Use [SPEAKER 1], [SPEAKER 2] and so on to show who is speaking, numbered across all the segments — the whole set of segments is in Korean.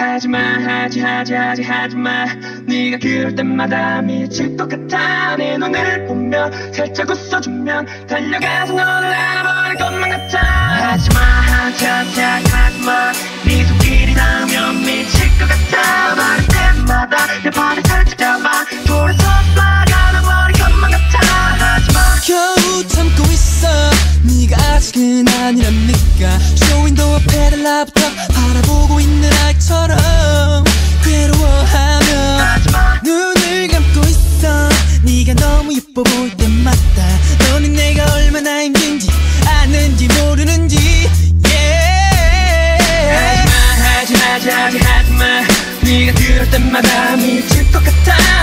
[SPEAKER 1] 하지마 하지 하지 하지 하지마. 네가 그럴 때마다 미칠 것 같아 내 눈을 보며 살짝 웃어주면 달려가서 너를 알아버릴 것만 같아. 하지마 하지 하지 하지 하지마. 네 손길이 닿으면 미칠 것 같아. 말할 때마다 내 발을 살짝 잡아. 돌아서
[SPEAKER 2] 아직은 아니랍니까? 앞에 달라붙어 바라보고 있는 아이처럼 괴로워하며
[SPEAKER 1] 하지마
[SPEAKER 2] 눈을 감고 있어. 네가 너무 예뻐 보일 때마다 너는 내가 얼마나 힘든지 아는지 모르는지 yeah.
[SPEAKER 1] 하지 하지 하지 하지마. 네가 그럴 때마다 미칠 것 같아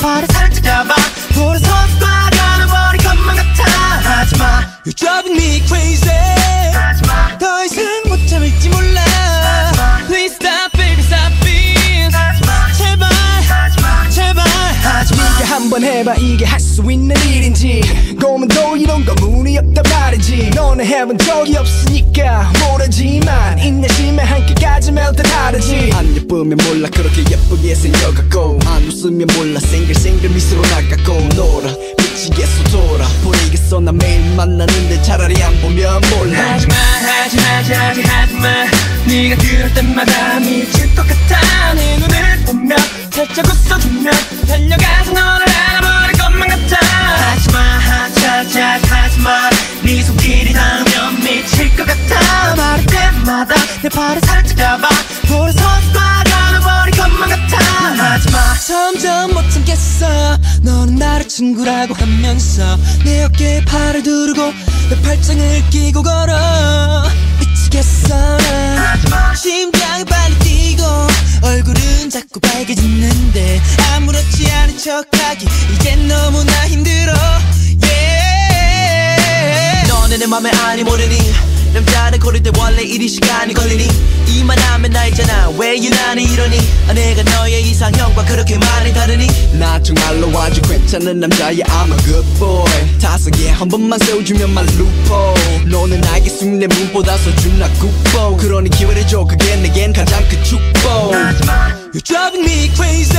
[SPEAKER 1] 발을 살짝 잡아. 돌아서 쏴가는 버릴 것만 같아. 하지마.
[SPEAKER 2] You're driving me crazy.
[SPEAKER 1] 하지마.
[SPEAKER 2] 더 이상 못 참을지 몰라. Please stop baby stop it.
[SPEAKER 1] 하지마.
[SPEAKER 2] 제발.
[SPEAKER 1] 하지마.
[SPEAKER 2] 제발.
[SPEAKER 1] 하지마.
[SPEAKER 3] 네가 한번 해봐. 이게 할 수 있는 일인지. 고문도 이런 거 문이 없단 말이지. 너는 해본 적이 없으니까 모르지만 인내심에 안 예쁘면 몰라 그렇게 예쁘게 생겨갖고. 안 웃으면 몰라 생글생글 미소로 나가고. 놀아 미치겠어 돌아 보이겠어 나 매일 만나는데 차라리 안 보면 몰라.
[SPEAKER 1] 하지마 하지 하지 하지 하지마. 네가 그럴 때마다 미칠 것 같아. 내 눈을 보며 살짝 웃어주면 달려가서 너를 알아버릴 것만 같아. 하지마 하지 하지 하지 하지마. 네 손길이 닿으면 미칠 것 같아. 말할 때마다 내 발을 살짝 잡아
[SPEAKER 2] 친구라고 하면서 내 어깨에 팔을 두르고 내 팔짱을 끼고 걸어. 미치겠어 나
[SPEAKER 1] 하지마
[SPEAKER 2] 심장이 빨리 뛰고 얼굴은 자꾸 빨개지는데 아무렇지 않은 척하기 이젠 너무나 힘들어. Yeah.
[SPEAKER 4] 너는 내 맘에 아니 모르니 남자는 고를 때 원래 이리 시간이 걸리니? 이만하면 나 있잖아. 왜 유난히 이러니? 아, 내가 너의 이상형과 그렇게 많이 다르니?
[SPEAKER 3] 나 정말로 아주 괜찮은 남자야 I'm a good boy. 다섯에 한 번만 세워주면 말 루포 너는 나에게 숙내 문보다 서준나 국보 그러니 기회를 줘. 그게 내겐 가장 큰 축복.
[SPEAKER 2] You're driving me crazy